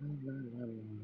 La, la, la.